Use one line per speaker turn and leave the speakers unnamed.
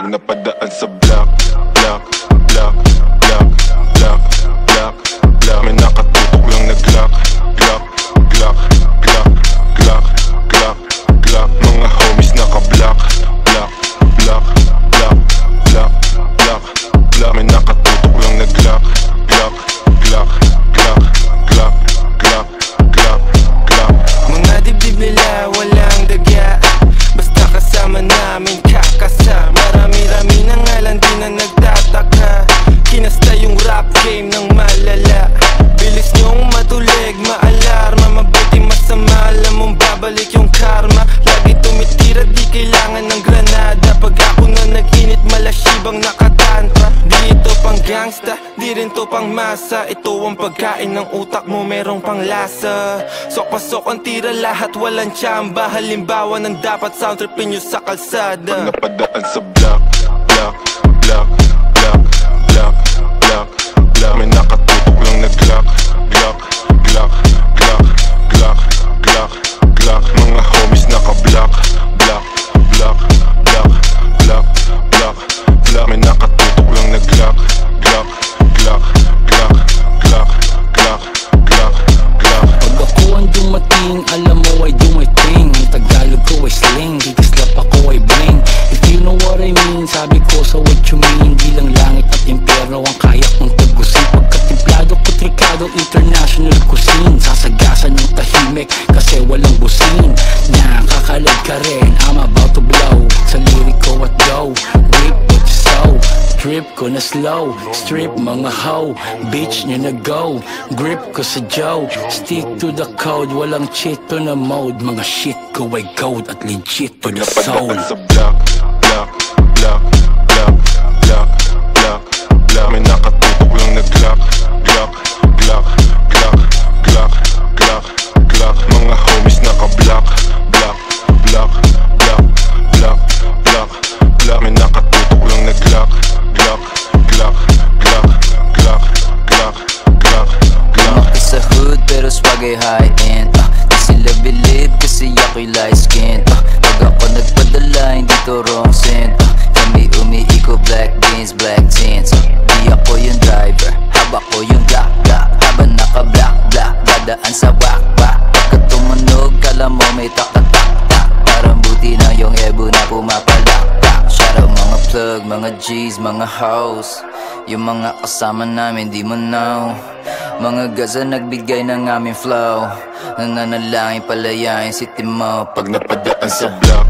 Pag napadaan sa block, block,
malasibang nakatantra. Di ito pang gangsta, di rin to pang masa. Ito ang pagkain ng utak mo, merong pang lasa. Sok pasok ang tira, lahat walang tsamba. Halimbawa ng dapat sound tripin nyo sa
Pag
kalsada
napadaan sa block,
Rin, I'm about to blow. Sa lirik ko at go, rip what you sow. Trip ko na slow, strip mga hoe Bitch nyo na go, grip ko sa Joe. Stick to the code, walang cheat to na mode. Mga shit ko ay gold at legit to the soul.
Sa block,
pero swag ay high-end uh, Di sila believe kasi ako'y light skin uh, Pag ako nagpadala hindi to wrong scent uh, Kami umiiko black beans, black tints uh, Di ako yung driver, haba ko yung black black. Habang naka black dadaan sa wak wak Pagka tumunog, kala mo may tak tak tak tak Parang buti na yung ebo na pumapalak Shout out mga plug, mga G's, mga hoes. Yung mga kasama namin di mo know Mga gaza nagbigay ng aming flow. Nananalangin palayain si Timo
Pag napadaan sa block,